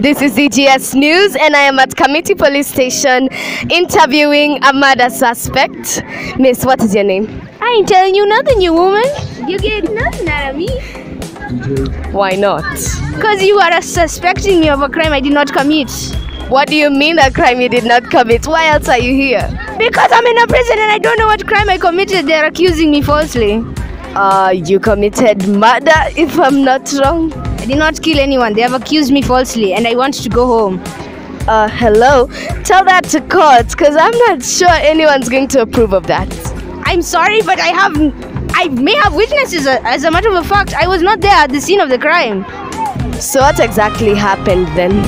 This is EGS News, and I am at Committee Police Station interviewing a murder suspect. Miss, what is your name? I ain't telling you nothing, you woman. You get nothing out of me. Why not? Because you are suspecting me of a crime I did not commit. What do you mean a crime you did not commit? Why else are you here? Because I'm in a prison and I don't know what crime I committed. They're accusing me falsely. Uh, you committed murder, if I'm not wrong. Did not kill anyone. They have accused me falsely and I want to go home. Uh, hello? Tell that to court, because I'm not sure anyone's going to approve of that. I'm sorry, but I have. I may have witnesses. As a matter of fact, I was not there at the scene of the crime. So, what exactly happened then?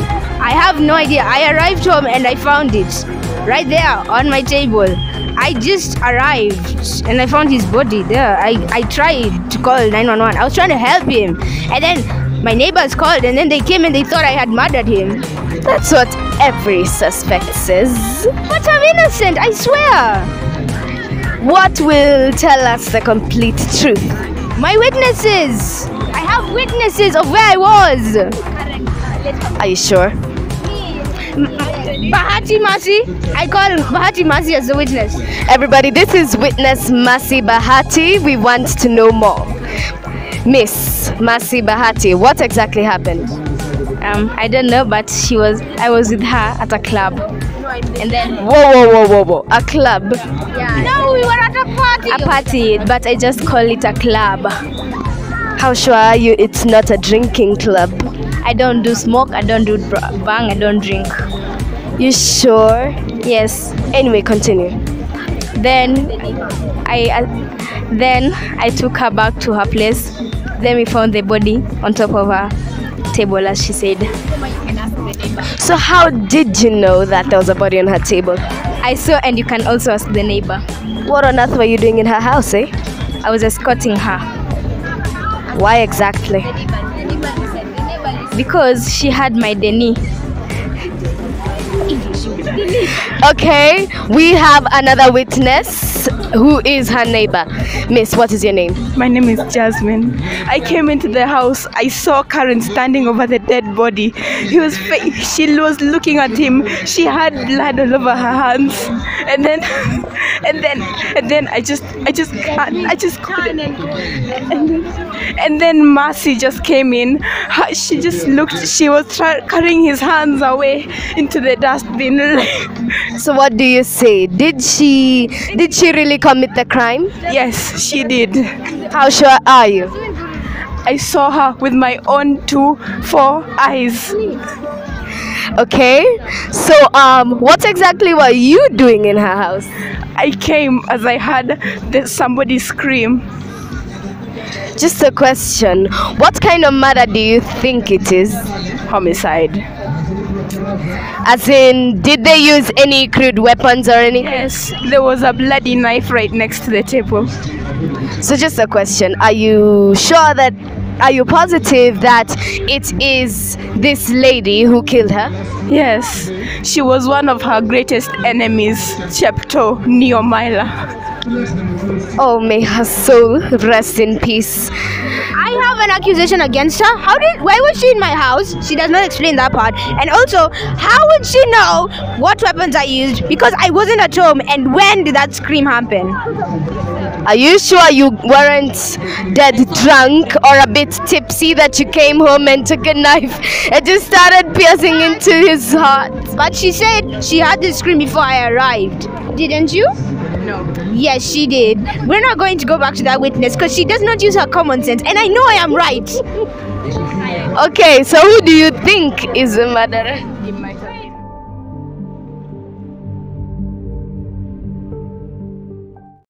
I have no idea. I arrived home and I found it right there on my table. I just arrived and I found his body there. I, I tried to call 911. I was trying to help him. And then my neighbors called and then they came and they thought I had murdered him. That's what every suspect says. But I'm innocent, I swear. What will tell us the complete truth? My witnesses. I have witnesses of where I was. Are you sure? Bahati Masi. I call Bahati Masi as the witness. Everybody, this is witness Masi Bahati. We want to know more. Miss Masi Bahati, what exactly happened? Um, I don't know, but she was. I was with her at a club, and then Whoa, whoa, whoa, whoa, whoa. A club. yeah. No, we were at a party. A party, but I just call it a club. How sure are you it's not a drinking club? I don't do smoke. I don't do bang. I don't drink. You sure? Yes. Anyway, continue. Then I uh, then I took her back to her place. Then we found the body on top of her table, as she said. So, how did you know that there was a body on her table? I saw, and you can also ask the neighbor. What on earth were you doing in her house, eh? I was escorting her Why exactly? because she had my deni. Okay, we have another witness who is her neighbor. Miss, what is your name? My name is Jasmine. I came into the house. I saw Karen standing over the dead body. He was she was looking at him. She had blood all over her hands. And then and then and then I just I just I just couldn't. And then, and then Mercy just came in. She just looked she was carrying his hands away into the dustbin. So, what do you say? Did she did she really commit the crime? yes, she did. How sure are you? I saw her with my own two four eyes. Okay, so um, what exactly were you doing in her house? I came as I heard somebody scream. Just a question. What kind of murder do you think it is? Homicide. As in, did they use any crude weapons or anything? Yes, there was a bloody knife right next to the table. So, just a question. Are you sure that, are you positive that it is this lady who killed her? Yes, she was one of her greatest enemies, Chepto Neomila. Oh, may her soul rest in peace. I have an accusation against her. How did? Why was she in my house? She does not explain that part. And also, how would she know what weapons I used? Because I wasn't at home. And when did that scream happen? Are you sure you weren't dead drunk or a bit tipsy that you came home and took a knife and just started piercing into his heart? But she said she had the scream before I arrived. Didn't you? No. Yes, she did. We're not going to go back to that witness because she does not use her common sense. And I know I am right. Okay, so who do you think is the murderer?